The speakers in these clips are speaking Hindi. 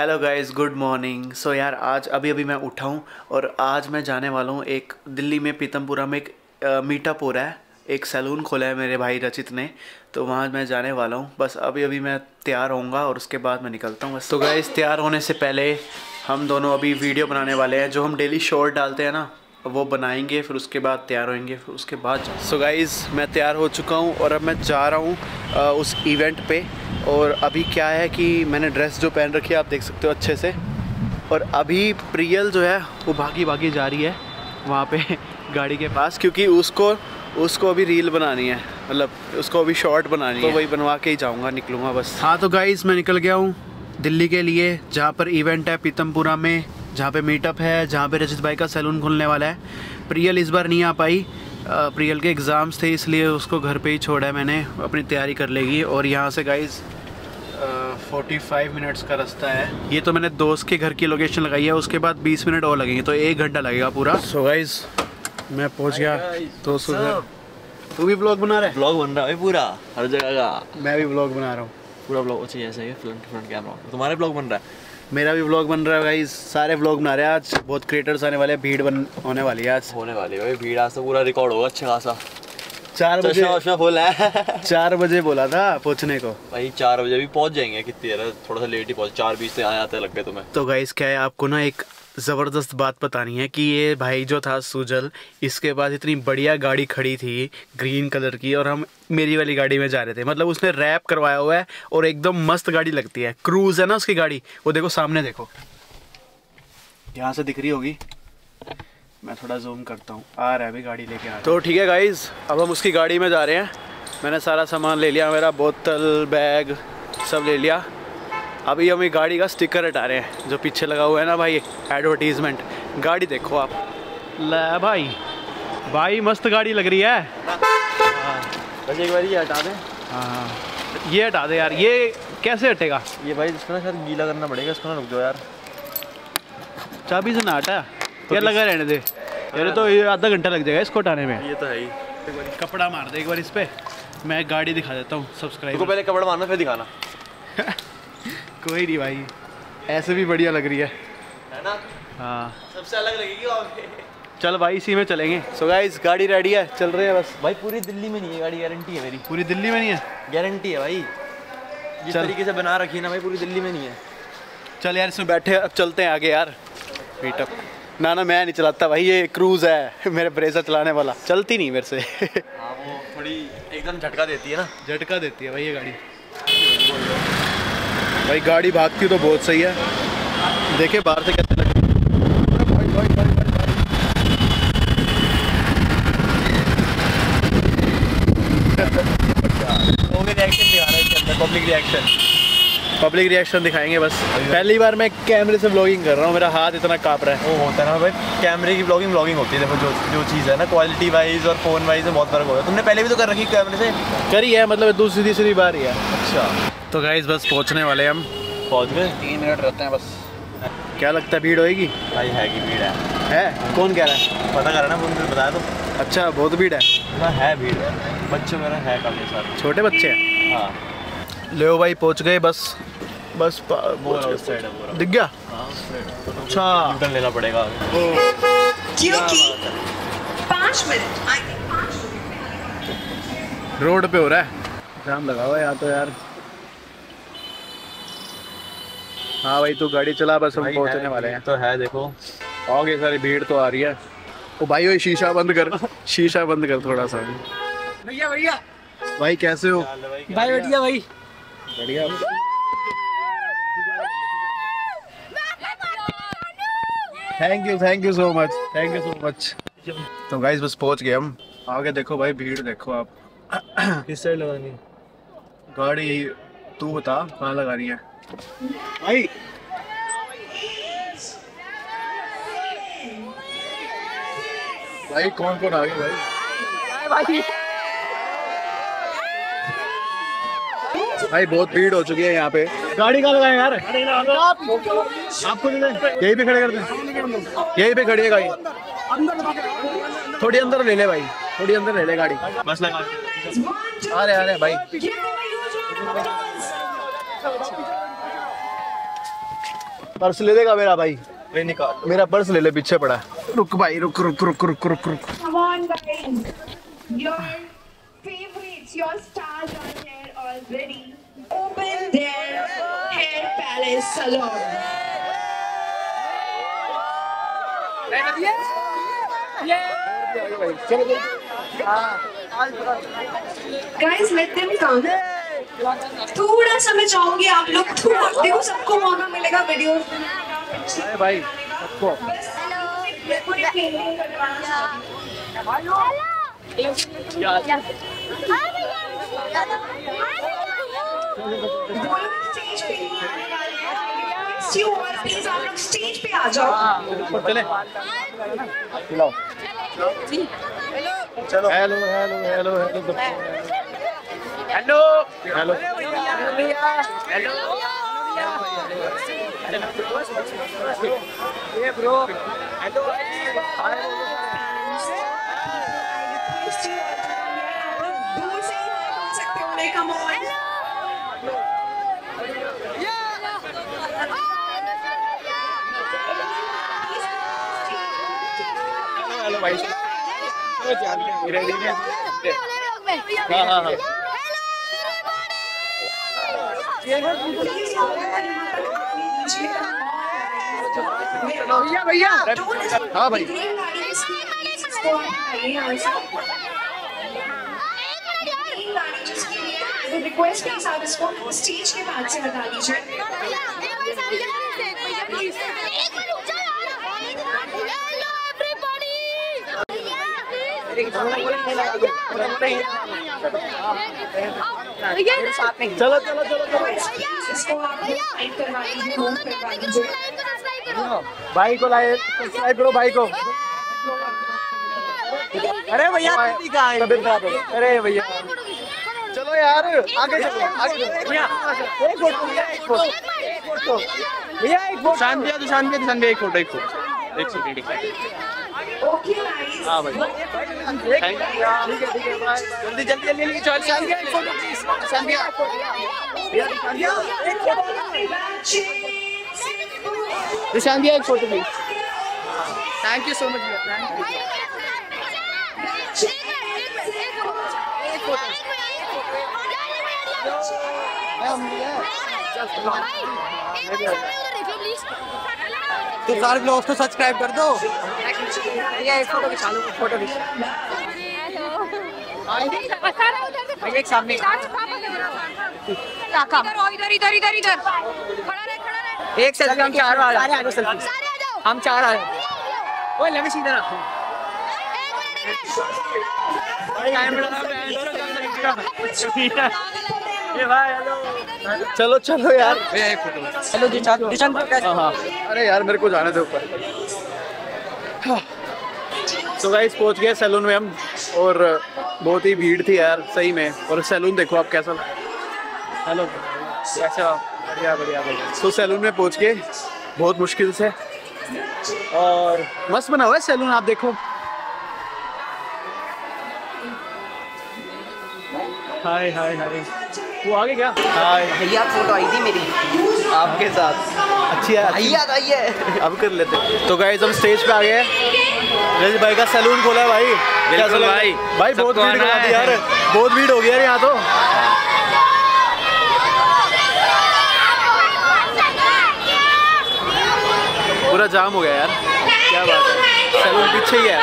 Hello guys good morning so यार, आज अभी अभी मैं उठा हूँ और आज मैं जाने वाला हूँ एक दिल्ली में पीतमपुरा में एक मीटअप हो रहा है। एक सैलून खोला है मेरे भाई रचित ने। तो वहाँ मैं जाने वाला हूँ। बस अभी अभी मैं तैयार होऊँगा और उसके बाद मैं निकलता हूँ बस। तो गाइस तैयार होने से पहले हम दोनों अभी वीडियो बनाने वाले हैं, जो हम डेली शॉर्ट डालते हैं ना, वो बनाएँगे, फिर उसके बाद तैयार होंगे फिर उसके बाद सो गाइज़ मैं तैयार हो चुका हूँ और अब मैं जा रहा हूँ उस इवेंट पे। और अभी क्या है कि मैंने ड्रेस जो पहन रखी है आप देख सकते हो अच्छे से। और अभी प्रियल जो है वो भागी भागी जा रही है वहाँ पे गाड़ी के पास क्योंकि उसको उसको अभी रील बनानी है। मतलब उसको अभी शॉर्ट बनानी तो है। तो वही बनवा के ही जाऊँगा निकलूँगा बस। हाँ तो गाइज़ मैं निकल गया हूँ दिल्ली के लिए जहाँ पर इवेंट है पीतमपुरा में जहाँ पे मीटअप है जहाँ पे रजित भाई का सैलून खुलने वाला है। प्रियल इस बार नहीं आ पाई प्रियल के एग्ज़ाम्स थे इसलिए उसको घर पे ही छोड़ा है मैंने अपनी तैयारी कर लेगी। और यहाँ से गाइज़ फोर्टी फाइव मिनट्स का रास्ता है। ये तो मैंने दोस्त के घर की लोकेशन लगाई है उसके बाद बीस मिनट और लगेंगे तो एक घंटा लगेगा पूरा। सो so गाइज़ मैं पहुँच गया दोस्तों घर तू भी ब्लॉग बना रहा है? ब्लॉग बन रहा है पूरा हर जगह का। मैं भी ब्लॉग बना रहा हूँ। पूरा ब्लॉग चाहिए ऐसे फ्रंट फ्रंट कैमरा तुम्हारे ब्लॉग बन रहा है? मेरा भी ब्लॉग बन रहा है भाई सारे ब्लॉग बना रहे हैं आज। बहुत क्रिएटर्स आने वाले हैं। भीड़ बन होने वाली है आज। होने वाली है भाई भीड़ आज तो पूरा रिकॉर्ड होगा अच्छा खासा। चार बजे बोला है। चार बजे बोला था पहुँचने को। भाई चार बजे भी पहुँच जाएँगे कितनी देर थोड़ा सा लेट ही पहुँच चार बीस से आ आते लग गए तुम्हें। तो गाइस क्या है आपको ना एक ज़बरदस्त बात बतानी है कि ये भाई जो था सुजल इसके पास इतनी बढ़िया गाड़ी खड़ी थी ग्रीन कलर की और हम मेरी वाली गाड़ी में जा रहे थे। मतलब उसने रैप करवाया हुआ है और एकदम मस्त गाड़ी लगती है। क्रूज़ है ना उसकी गाड़ी? वो देखो सामने देखो। यहाँ से दिख रही होगी। मैं थोड़ा जूम करता हूँ। आ रहा है अभी गाड़ी लेके आ तो ठीक है गाइज़ अब हम उसकी गाड़ी में जा रहे हैं। मैंने सारा सामान ले लिया मेरा बोतल बैग सब ले लिया। अभी हम ये गाड़ी का स्टिकर हटा रहे हैं जो पीछे लगा हुआ है ना भाई एडवर्टीज़मेंट गाड़ी देखो आप। ले भाई भाई मस्त गाड़ी लग रही है। बस एक बार ये हटा दें। हाँ ये हटा दे यार ये कैसे हटेगा? ये भाई इसको ना शायद गीला करना पड़ेगा इसको ना रुक जाओ यार। चाबी से ना हटा। तो यार लगा रहने दे। यार तो ये आधा घंटा लग जाएगा इसको हटाने में। ये तो है ही। कपड़ा मार दे एक बार इस पर मैं गाड़ी दिखा देता हूँ सब्सक्राइब को पहले कपड़ा मारना फिर दिखाना। कोई नहीं भाई। ऐसे भी बढ़िया लग रही है। है ना? हाँ। सबसे अलग लगेगी चल भाई इसी में चलेंगे। सो so गाइस गाड़ी रेडी है चल रहे हैं बस। भाई पूरी दिल्ली में नहीं है गाड़ी गारंटी है मेरी। पूरी दिल्ली में नहीं है? गारंटी है भाई। जिस तरीके से बना रखी है ना भाई पूरी दिल्ली में नहीं है। चल यार इसमें बैठे अब चलते हैं आगे यार। मीटअप ना ना मैं नहीं चलाता भाई ये क्रूज है मेरे ब्रेजा चलाने वाला। चलती नहीं मेरे से। हाँ वो थोड़ी एकदम झटका देती है ना। झटका देती है भाई ये गाड़ी। भाई गाड़ी भागती तो बहुत सही है। देखे बाहर से कैसे लगे। पब्लिक रिएक्शन पब्लिक रिएक्शन दिखाएँगे बस। पहली बार मैं कैमरे से ब्लॉगिंग कर रहा हूँ मेरा हाथ इतना काँप रहा है। वो होता है ना भाई कैमरे की ब्लॉगिंग ब्लॉगिंग होती है। देखो जो जो चीज़ है ना क्वालिटी वाइज और फ़ोन वाइज में बहुत फ़र्क होता है तुमने पहले भी तो कर रखी कैमरे से? करी है मतलब दूसरी तीसरी बार ही है। अच्छा। तो गाइज़ बस पहुँचने वाले हम। पहुँच गए? तीन मिनट रहते हैं बस। क्या लगता है भीड़ होएगी? भाई है कि भीड़ है। है? कौन कह रहा है? पता कर रहा है बताया तो अच्छा बहुत भीड़ है। ना है भीड़। बच्चों मेरा है काफ़ी सारे। छोटे बच्चे हैं? हाँ। ले भाई पहुँच गए बस। बस दिख गया? हाँ, अच्छा। टर्न लेना पड़ेगा। क्योंकि पाँच मिनट रोड पे हो रहा है। जाम लगा हुआ है यहाँ तो यार। हाँ भाई तू गाड़ी चला बस हम पहुँचने वाले हैं। तो है देखो। आओगे सारी भीड़ तो आ रही है। ओ भाई वही शीशा बंद कर शीशा बंद कर थोड़ा सा। भैया भैया। भाई कैसे हो? भाई बढ़िया भाई। बढ़िया। Thank you thank you so much thank you so much तो गाइस बस पहुँच गए हम। आगे देखो भाई भीड़ देखो आप। किस साइड लगानी गाड़ी तू बता कहाँ लगा रही है? भाई। भाई कौन कौन आ गए भाई? भाई। भाई बहुत भीड़ हो चुकी है यहाँ पे। गाड़ी कहाँ लगाए यार? आपको यही पे खड़े कर दे। यही पे खड़ी है गाड़ी। थोड़ी अंदर ले ले भाई। थोड़ी अंदर ले ले गाड़ी। बस लगा। आ रहे आ रहे भाई। पर्स ले देगा मेरा भाई। निकाल मेरा पर्स ले ले पीछे पड़ा रुक भाई रुक रुक रुक रुक रुक रुक। Guys, let them come. थोड़ा सा मैं चाहूँगी आप लोग थोड़ा देखो सबको मौका मिलेगा वीडियो भाई बस मेरे को एक पेंटिंग करवाना चाहूँगी वो लोग स्टेज पे हैं आ जाओ चले चलो hello hello hello hello hello hello दूर से ही बोल सकते हो मेरे come on हेलो भाई चलो जान के रेडी है हाँ हाँ हाँ भैया भैया हाँ भाई रिक्वेस्ट है साहब इसको स्टेज के बाद से हटा लीजिए चलो चलो चलो इसको भाई को लाए सब्सक्राइब करो भाई को। अरे भैया है। अरे भैया। चलो यार आगे चलो आगे भैया एक फ़ोटो भैया एक फ़ोटो। एक फ़ोटो। भैया एक फ़ोटो शांत दुशान भैया एक फ़ोटो एक फ़ोटो। एक सेकंड। हाँ भाई ठीक है ठीक है बाय जल्दी जल्दी जल्दी जल्दी चल शांत भैया एक फ़ोटो प्लीज़ भैया भैया भैया एक फ़ोटो भैया एक photo please thank you so much भैया थैंक यू तो सारे ब्लॉग्स को सब्सक्राइब कर दो भैया एक फ़ोटो खिंचा लो फ़ोटो खिंचा। भैया एक सामने। इधर इधर इधर इधर खड़ा रहे खड़ा रहे। एक सेल्फी हम चार आ रहे हैं सारे आ जाओ। हम चार आ रहे हैं ओए लगे सीधा रखो ये भाई हेलो चलो चलो यार। हेलो कैसे हाँ हाँ। अरे यार मेरे को जाने दे ऊपर। तो गाइस पहुँच गए सैलून में हम, और बहुत ही भीड़ थी यार, सही में। और सैलून देखो आप कैसा हेलो कैसे बढ़िया बढ़िया बढ़िया। तो सैलून में पहुँच के बहुत मुश्किल से। और, मस्त बना हुआ है सैलून, आप देखो। हाय हाय हाय वो आगे क्या? हाय भैया फ़ोटो आई थी मेरी, आपके साथ। अच्छी है अच्छी। याद आई है अब कर लेते तो गए हम स्टेज पे आ गए रजत भाई का सैलून खोला है भाई। बिल्कुल भाई। भाई बहुत भीड़ करा दी यार। बहुत भीड़ हो गई यार यहाँ तो। पूरा जाम हो गया यार। क्या बात है। सैलून पीछे ही है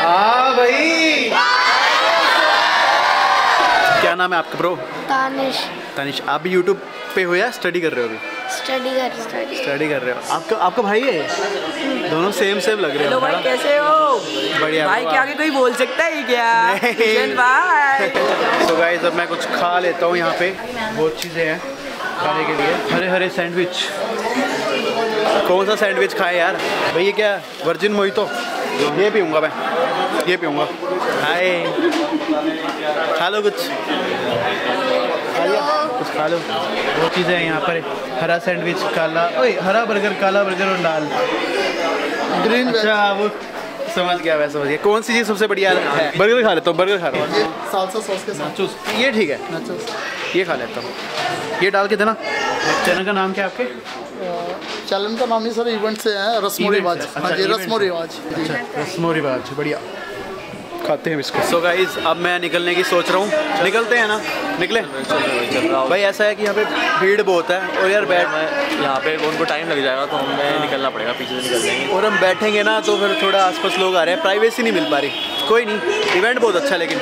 हाँ भाई क्या नाम है आपका ब्रो तानिश। तनिष आप भी यूट्यूब पे हो या स्टडी कर रहे हो अभी? स्टडी कर रहा हूँ। स्टडी कर रहे हो। आपका आपका भाई है? दोनों सेम सेम लग रहे हो भाई कैसे हो? बढ़िया भाई के आगे कोई बोल सकता है क्या? भाई तो गाइस अब मैं कुछ खा लेता हूँ यहाँ पे। बहुत चीज़ें हैं खाने के लिए। हरे हरे सैंडविच कौन सा सैंडविच खाए यार? भैया क्या? वर्जिन मोहितो ये पीऊँगा मैं। ये पीऊँगा। हाय। खा लो कुछ। कुछ खा लो। बहुत चीज़ें हैं यहाँ पर। हरा सैंडविच काला ओए हरा बर्गर काला बर्गर और दाल। ग्रीन अच्छा वो समझ गया मैं समझ गया। कौन सी चीज़ सबसे बढ़िया है? बर्गर खा लेता हूँ बर्गर खा रहा हूँ। सालसा सॉस के साथ। चूस ये ठीक है। ये खा लेता हूँ। ये डाल के देना। चैनल का नाम क्या है आपके? चैनल का नाम ही सर इवेंट से है रस्मो रिवाज हाँ। अच्छा, जी रस्मो रिवाज। रस्मो रिवाज बढ़िया। खाते हैं बिस्कुट सो गाइस अब मैं निकलने की सोच रहा हूँ। निकलते हैं ना? निकले? भाई ऐसा है कि यहाँ पे भीड़ बहुत है और यार बैठ यहाँ पे उनको टाइम लग जाएगा तो हमें निकलना पड़ेगा पीछे से निकल जाएँगे। और हम बैठेंगे ना तो फिर थोड़ा आसपास लोग आ रहे हैं। प्राइवेसी नहीं मिल पा रही। कोई नहीं। इवेंट बहुत अच्छा है लेकिन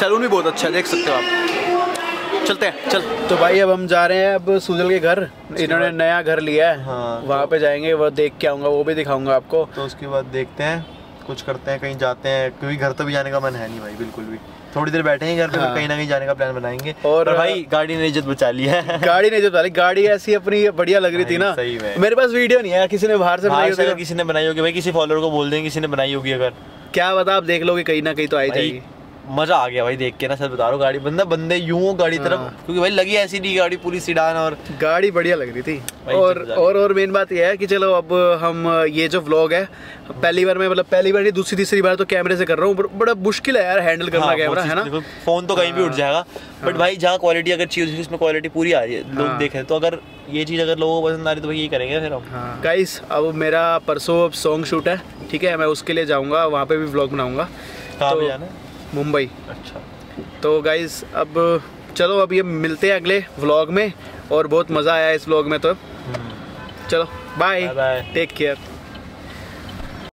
सैलून भी बहुत अच्छा है देख सकते हो आप। चलते हैं चल। तो भाई अब हम जा रहे हैं अब सुजल के घर। इन्होंने नया घर लिया है। हाँ, वहाँ पे जाएँगे वो देख के आऊँगा वो भी दिखाऊँगा आपको। तो उसके बाद देखते हैं। कुछ करते हैं कहीं जाते हैं क्योंकि घर तो भी जाने का मन है नहीं भाई बिल्कुल भी। थोड़ी देर बैठे हैं घर पे हाँ। कहीं ना कहीं जाने का प्लान बनाएँगे। और- भाई गाड़ी ने इज़्ज़त बचा ली है। गाड़ी ने इज़्ज़त बचा ली। गाड़ी ऐसी अपनी बढ़िया लग रही थी ना। सही में। मेरे पास वीडियो नहीं है किसी ने बाहर से बनाई होगी तो। किसी ने बनाई होगी भाई किसी फॉलोअर को बोल देंगे किसी ने बनाई होगी अगर। क्या बता आप देख लोगे कहीं ना कहीं तो आई जाएगी। मज़ा आ गया भाई देख के ना सर बता रहा गाड़ी बंदा बंदे यूँ हो गाड़ी तरफ़ हाँ। क्योंकि भाई लगी ऐसी नहीं गाड़ी पूरी सीडान और गाड़ी बढ़िया लग रही थी। और और और मेन बात यह है कि चलो अब हम ये जो व्लॉग है पहली बार मैं मतलब पहली बार नहीं दूसरी तीसरी बार तो कैमरे से कर रहा हूँ बड़ा मुश्किल है यार हैंडल करना हाँ, कैमरा है ना? फ़ोन तो कहीं भी उठ जाएगा बट भाई जहाँ क्वालिटी अगर चीज़ है, उसमें क्वालिटी पूरी आ रही है लोग हाँ। देख रहे तो अगर ये चीज़ अगर लोगों को पसंद आ रही तो भाई ये करेंगे फिर हम। हाँ। गाइस अब मेरा परसों सॉन्ग शूट है ठीक है मैं उसके लिए जाऊँगा वहाँ पे भी व्लॉग बनाऊँगा। कहाँ तो- जाना है? मुंबई। अच्छा। तो गाइज़ अब चलो अब ये मिलते हैं अगले व्लॉग में और बहुत मज़ा आया इस व्लॉग में तो। चलो बाय. Take care